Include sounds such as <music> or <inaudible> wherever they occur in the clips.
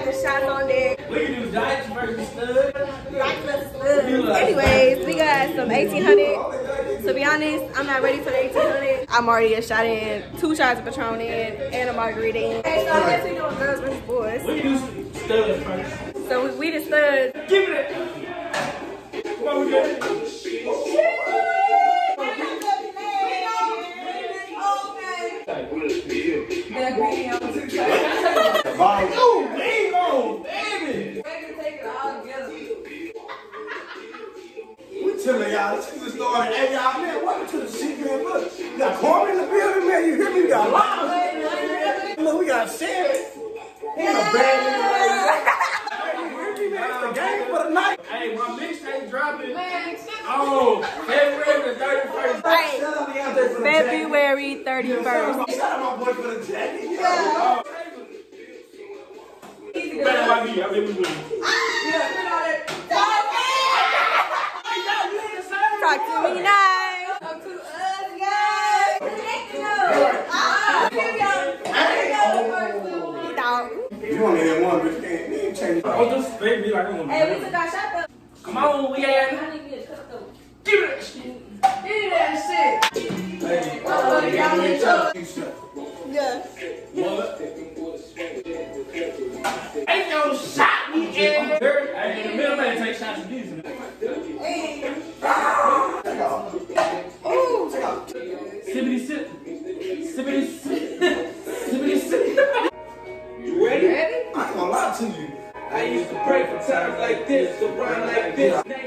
know. We got the shots on deck. We can do Giants versus Stud. Anyways, we got some 1800. To be honest, I'm not ready for the 1800. I'm already a shot in, two shots of Patron in, and a margarita in. Hey, so I guess we doing girls versus boys. We can do Stud first. So we, we the stud. Give me that. Come on, we got it. <laughs> Oh, bingo, baby. We telling y'all, this is the story. Hey, y'all, man, welcome to the shit, man. Look, we got Corn in the building, man. You hear me? We got Lava. Look, we got Sherry. He ain't a bad nigga right now. You hear me, man? It's the game for the night. Hey, my mixtape dropping. Oh, February the 31st. Right. Shout out to for the February jacket. Shout 31st. shout out my boy for the jacket. You know, Better like me, I think we win. Talk to me now. Talk to us, guys. You ah, know. You only had one, but you can't, you ain't change. Oh, just baby me like I'm gonna Hey, we took our shot though. Come on, we got I need to get a cup though. Give me that shit. Hey, oh, oh, Yeah. what? Ain't no shot we in. Hey, in the middle man take shots of these. Sip. Sip. Sip. You ready? I ain't gonna lie to you. I used to pray for times like this, to rhyme like this.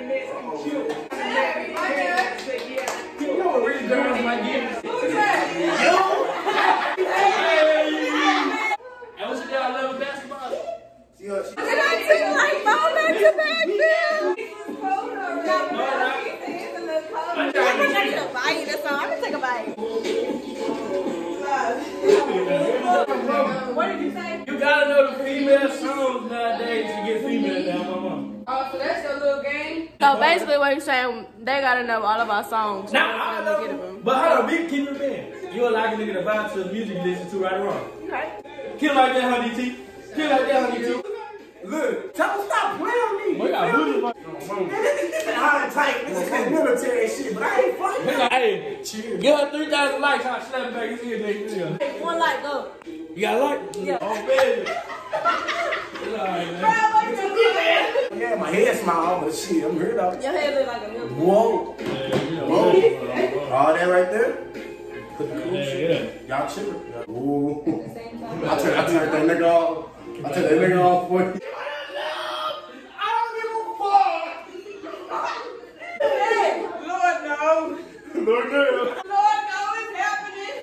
Take a bite. What did you say? You gotta know the female songs nowadays to get female down, mama. Oh, so that's your little game? So basically, what you're saying, they gotta know all of our songs. Now, I know. But hold on, big keep it in. You a like a nigga to vibe to the music you listen to right or wrong. Okay. Kill like that, honey T. Kill like that, honey T. Look, tell him stop playing with me. We got booty. Man, this this is hot and tight. This is kind of military shit, but I ain't fucking. We got, hey, give her 3,000 likes, I'll slap it back in here, nigga. One light, go. You got a like? Yeah. Oh, baby. <laughs> It's all right, man. Yeah, my head smile, but shit, I'm hurt out. Your head look like a milk. Whoa, Yeah, you know. whoa. All that right there? Put the cool Yeah, shit. yeah. Y'all chillin'. Ooh. I turn, I turn that nigga off. I turn that nigga off for you. Lord knows. Lord girl. Lord knows it's happening.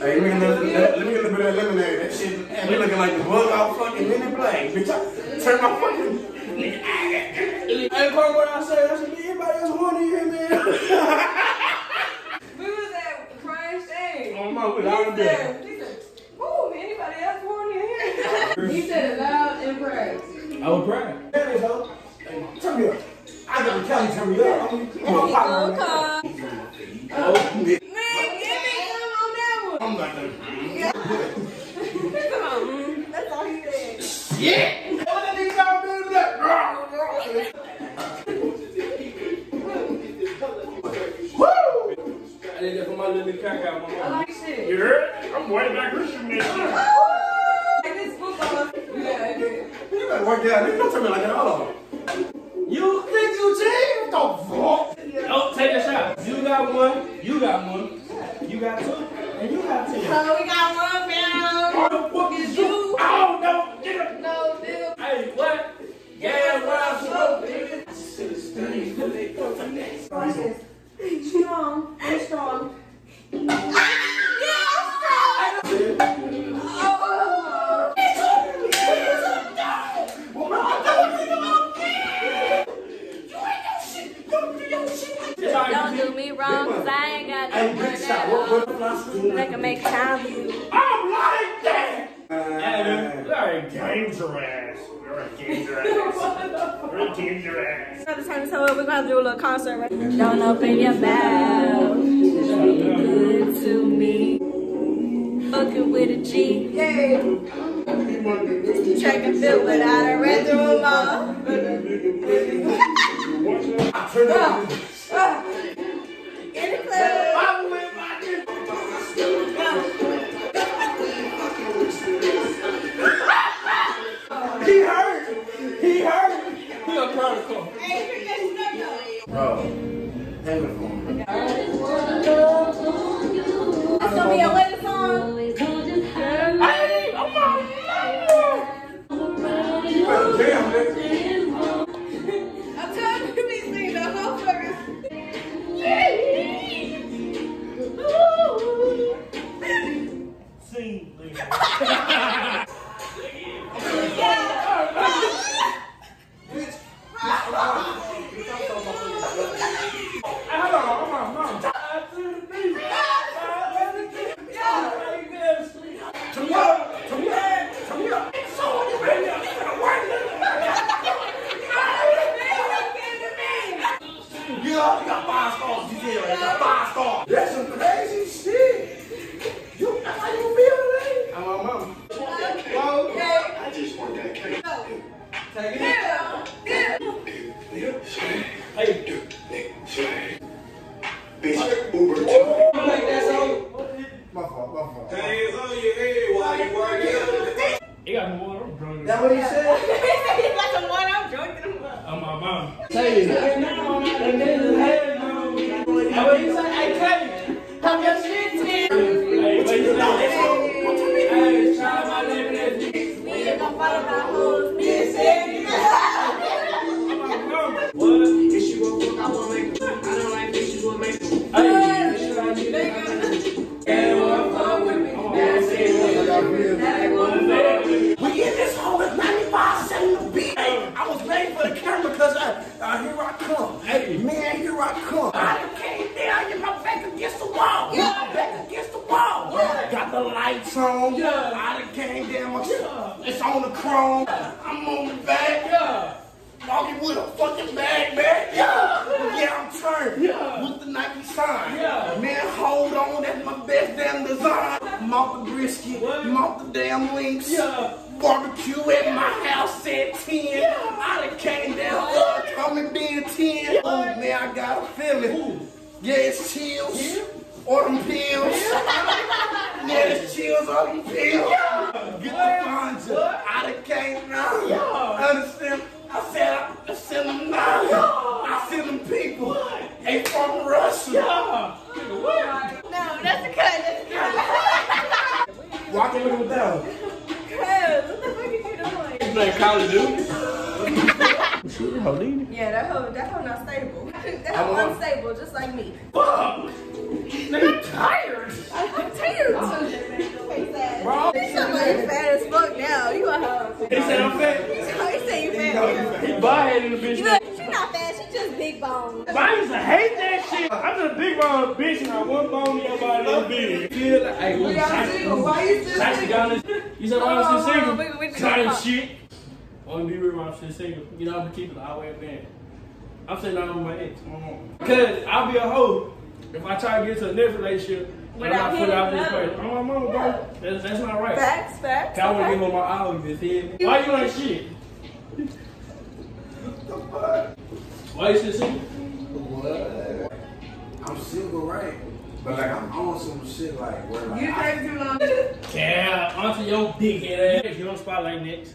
Hey, let me get a little, let, let me get a little bit of lemonade. That shit, man, we looking like the bug out fucking mini plane. Bitch, I turn my fucking. Hey, Carl, what I say? I said, anybody else horny here, man? We was at Crying Shame. Oh, my, we He out there. said, ooh, anybody else want in here? <laughs> he said it loud and proud. I was crying. There it is, ho. Turn me up. I got to Kelly turn me up. I'm I'm. Go, man. give me some on that one. I'm like, mm. Come on. mm, That's all he said. yeah. What are these y'all doing that? Woo! I did that for my little cock out, my I mama. like shit. You heard? I'm way back Christian, man. Like this football. Yeah, yeah. You better work it out. Nigga, don't tell me like that. Hold on. Got one. You got one. You got two. And you got ten. So we got one down. Big shot. What, that what, what, that can make time you. I'm like that. Adam, Uh, you're a dangerous. You're a dangerous. You're a dangerous. Another time, so we're gonna do a little concert. Right? Don't open your mouth. Be good to me. Fucking with a G. Yeah. Track and field, but I done read through them all. In He got more. I'm drunk. That what he said? He's like the one I'm drinking him up. I'm my mom. Say it. What you say? Hey, Cuddy. Come your shit to me. Hey, what you say? Hey, try my lemon. We ain't gonna follow my hoes. On the chrome. I'm on the back. Yeah. Walking with a fucking bag, man. Yeah. Yeah, I'm turned. Yeah. With the Nike sign. Yeah. Man, hold on. That's my best damn design. I'm off the brisket. What? I'm off the damn links. Yeah. Barbecue at my house at 10. Yeah. I done came down, uh, coming being 10. Oh, man, I got a feeling. Yeah, it's chills. Or them pills. yeah, it's chills or them pills. Get the ganja. I done came now. Understand? I said, I, I send them now. I send them people. They from Russia. No, that's the cut. That's the cut. Walking with them down. Cuz, what the fuck is you doing? Playing Call of Duty. Yeah, that hoe, that hoe not stable. <laughs> That hoe unstable, just like me. Fuck. Nigga tired. I'm tired. Bro, you sound like fat as fuck now. You a hoe. Uh, he said I'm fat. He said you fat. He bald in the bitch. You know, she not fat. She just big bone. But I used to hate that shit. I'm just a big bone bitch and I one bone in your body is big. Feel like, hey, we Why you still Saxy got this. You said why was she Oh, we- we- single? Tired shit. Want to be real, I'm still single. You know, I'm gonna keep it all the way up there. I'm saying that on my ex. Because I'll be a hoe if I try to get into a next relationship and I'm Without not fully out this another. place. I'm my mama, bro. That's, that's not right. Facts, facts. I want to okay. give her my all of this head. Why you ain't shit? Why you still single? What? I'm single, right? But like I'm on some shit like where like You take too long. Yeah, onto your big head ass. You don't spotlight next.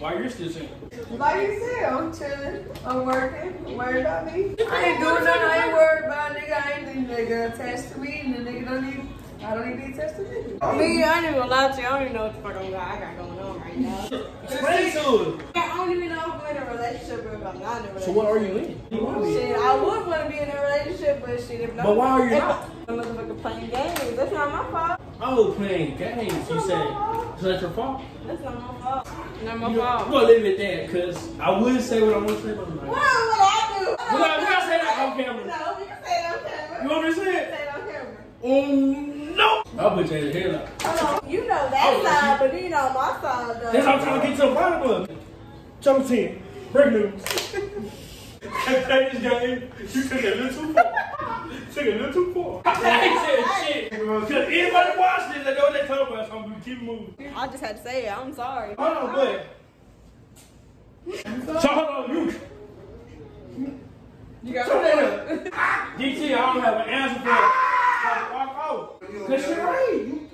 Why are you're still single? Like you said, I'm chilling. I'm working. Worried about me. I ain't doing nothing. I ain't worried about a nigga. I ain't the nigga attached to me, and the nigga don't need. I don't need to be attached me. I mean, I ain't gonna lie to you. I don't even know what the fuck I'm got. I got going on right now. <laughs> Explain to her. I don't even know if I'm in a relationship or if I'm not in a relationship. So what are you in? You want to be? Shit, I would want to be in a relationship, but shit, if not. But why are you if not? I'm motherfucking playing games. That's not my fault. Oh, playing games, you say. So that's your fault? That's not my fault. Not my You know, fault. I'm gonna leave it there, cause I would say what I want to say, but I'm What would I do? We gotta- we say that on camera. No, we can say it on camera. you want me to say Say it? it on camera. Um, no. I'll put you in the head up. Hold on. You know that Oh, side, but you know my side though. That's what I'm trying to get to the bottom of. Channel 10, break news. <laughs> At this game, you took it a little too far. Took a little too far. I ain't said shit. Cause anybody watch this, they know what they talking about. So I'm gonna keep moving. I just had to say it. I'm sorry. Hold on, but. So hold on, you. You got So then, <laughs> DT, I don't have an answer for it. Walk out. Cause she right.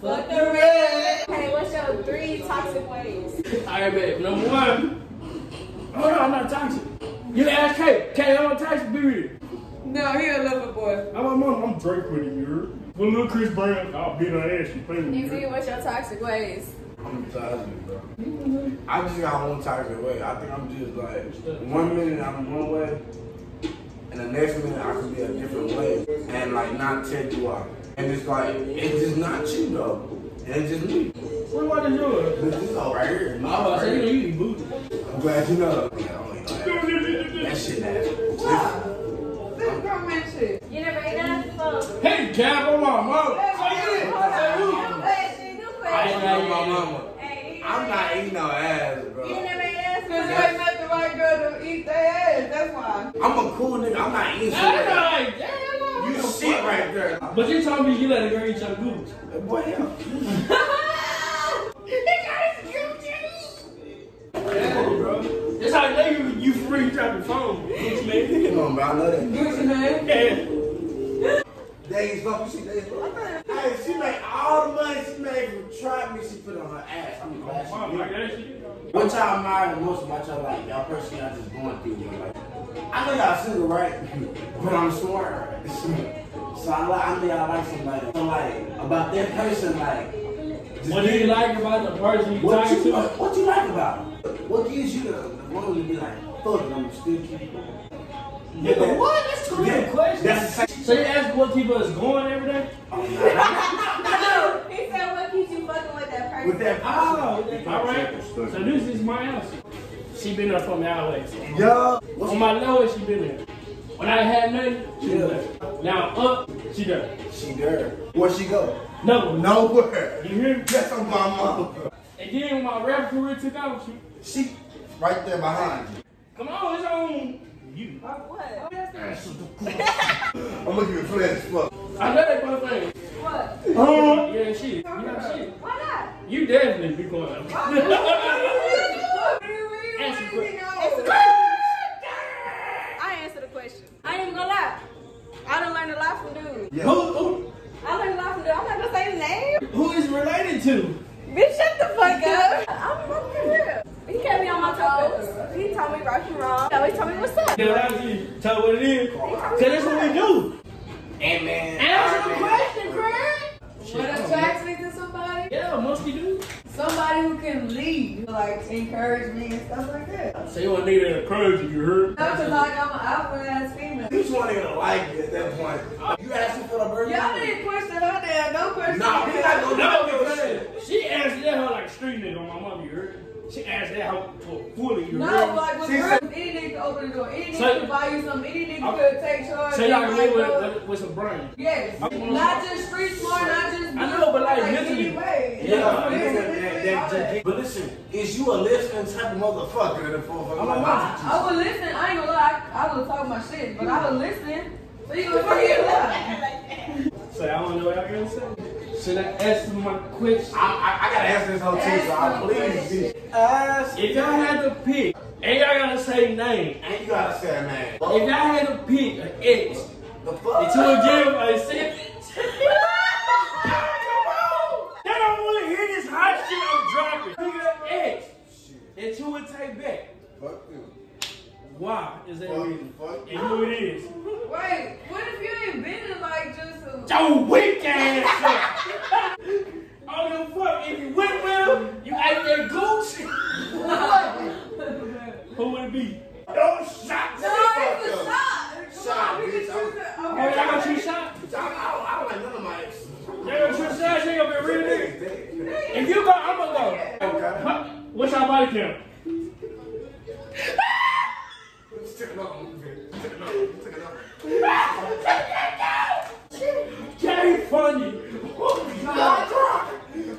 Fuck the red. Hey, what's your three toxic ways? Alright, babe. Number one. Hold on, I'm not toxic. You ask Kate. Kate, I'm not toxic, be real. No, he a lover boy. I'm, I'm, I'm Drake with you, you heard? When little Chris Brown, I'll beat her ass. She play with me. you see heard? what's your toxic ways? I'm toxic, bro. I just got one toxic way. I think I'm just like one minute I'm one way, and the next minute I can be a different way, and like not tell you why. And it's like it's just not you though. And it's just me. What about the yours? This is all right here. I was about to say, you know, you eat booty. I'm glad you know. Oh, yeah, I don't eat that. That shit nasty. This grown man shit. You never ate that before? Hey, Cap, on my mom. Say you. Say. New question, I ain't question. know my mama. Hey, I'm not eating no ass, bro. You never ate ass Cause you before? ain't met the right girl to eat their ass. That's why. I'm a cool nigga. I'm not eating shit. I'm like that. like, damn. You shit right there. But you told me you let a girl eat your goose. Boy, yeah. <laughs> Yeah, bro. That's how I know you, you free drop your phone. Bitch, man. Come on, bro. I know that. Gucci man. Yeah. Days fuck, she days fuck. Hey, she made all the money she made from trap me. She put it on her ass. I'm glad Mom, she like did. that shit. What y'all admire the most about y'all like y'all person y'all just going through your life? I know y'all single, right? <laughs> But I'm smart. <laughs> So I like I know y'all like somebody. So like about that person, like What do you give- like about the person you What talking you, to? what, what you like about it? What gives you the, the room to be like, fuck it, I'm still keep it going? Nigga, what? That's a Yeah, question. That's the same. So you ask what people is going every day? Nah, He said, what keeps you fucking with that person? With that Oh, all right. So this is my answer. She been there for me always. Yo. On my lowest, she been there. When I had nothing, she Yeah. was there. Now up, she there. She there. Where she go? No, Nowhere. You hear me? Just on my mama. And then when my rap career took off, she, She right there behind you. come on, it's on you. What? I'm looking at flat as fuck. I know that one thing. What? Oh, yeah, shit. You know shit. Why not? You definitely be going out. <laughs> Answer quick. I answer the question. I ain't even gonna lie. I done learned a lot from dude. Yeah. Who, who, I learned a lot from dude. I'm not gonna say his name. who is related to? Bitch, shut the fuck up. I'm fucking real. He kept me on my toes. He told me right from wrong. He always told me what's up. Get it to you. Tell what it is. Cause that's what we do. And man. Answer the question, Craig. What attracts me to somebody? Yeah, mostly do. Somebody who can lead, like encourage me and stuff like that. So you want nigga to encourage you, you heard? Not just like I'm an alpha ass female. You just want to like it at that point. You asking for the birthday? Y'all didn't question her there. No question. Nah, we not gonna No, do no because she answered that her like street nigga on my mom, you heard? She asked that her for fully, you No, heard? like with She girls, said- any nigga open the door. Any nigga So- can buy you something. Any nigga Okay. could take charge. So y'all of can your with, with, with some brain. Yes. I'm- Not just street smart, not just. I know, but like mentally. Anyway. Yeah, Yeah, I'm that- that- that- that. that- But listen, is you a listening type of motherfucker in the full I'm a I, I would listen. I ain't gonna lie. I, I would talk my shit, but I would listen. So you gonna forget that. So I don't know what y'all gonna say. Should I ask my question? I, I, I gotta answer this whole too, so I please be. Ask. If y'all had to pick, and y'all gotta say name. And you gotta say, man. If y'all had to pick an ex, The fuck? you would give a sentence. They don't wanna hear this hot shit I'm dropping. Pick an ex that you would take back. Fuck you. Why is that Fuck, reason? fuck And who it is? Wait, what if you ain't been in like just a. Your weak ass up. I don't give a fuck. If you went with him, you ate that goose. <laughs> Who would it be? Don't shot. No, it's a shot. Come Shot, on, bitch. choose. Oh, y'all got two shots? I, I, I don't like none of my exes. Y'all got two shots? You ain't gonna be real nigga. If you go, I'm gonna go. Okay. Huh? What's your body count? Just take it off. Take it off. Take it off. Can't funny. I'm crying.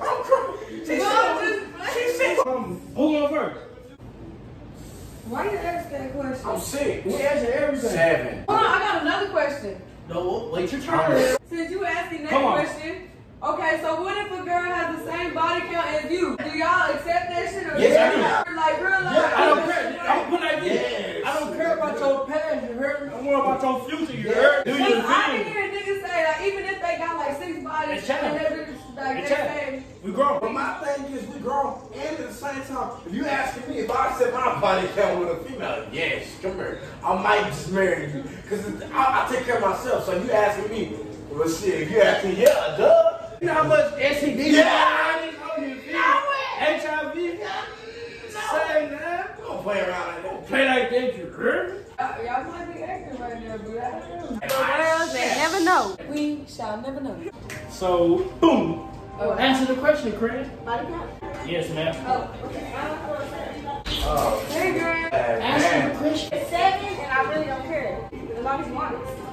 I'm crying. She No, said, just- she said, Um, who going first? Why you ask that question? I'm sick. We answer everything. Seven. Hold on, I got another question. No, wait your turn. Since you asking that Come on. question, okay, so what if a girl has the same body count as you? Do y'all accept that shit or Yes, you like real life? Yeah, I don't care. I'm, when I get, I don't care about your past. You heard me? I'm more about your future. You heard? Do you Cause I can feel? hear niggas say like even if they got like six bodies and they're just like they time. We grown. But my thing is, we grown, and at the same time, if you asking me if I set my body count with a female, yes, come here. I might just marry you, cause I, I take care of myself. So you asking me, well, shit, if you asking, yeah, duh. You know how much STD Yeah. is on your feet? HIV? Say now. Don't play around like that. Play like that, you heard me? y'all y'all might be acting right now, but I don't know. The world may never know. We shall never know. So, boom. Oh. Answer the question, Craig. Body count. Yes, ma'am. Oh, oh. Hey girl. man. Answer the question. It's seven, and I really don't care. As long as you want it.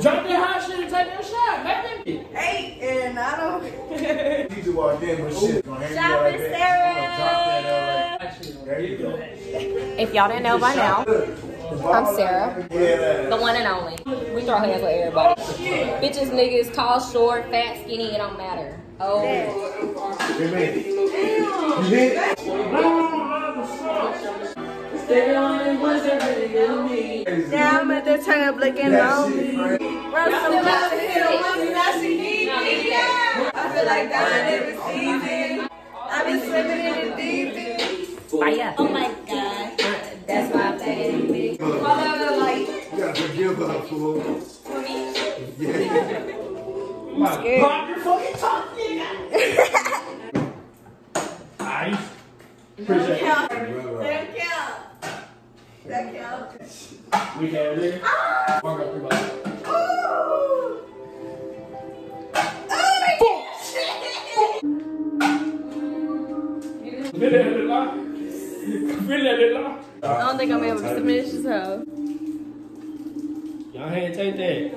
Drop that hot shit and take that shot, baby. Eight and I don't You do all damn but shit. Gonna hang you Shopping like that. I'm gonna drop that, Actually, There you go. If y'all didn't know by now, I'm Sarah. The one and only. We throw hands with everybody. Bitches, niggas, tall, short, fat, skinny, it don't matter. Oh. You made. You hit it. Stay on it, was it really on me? Now I'm at the turn up looking That shit, friend. I feel like that it was easy. I've been slipping in the deep end. Fire. Oh my god. Uh, that's my baby. I love the light. You gotta forgive her, fool. Yeah. My pop your fucking top, nigga. Nice. Appreciate it. That count. We have it. Walk up through my- Ooh. Feel that little lock? Feel that little lock? I don't think I'm able to finish this hoe. Y'all hand take that.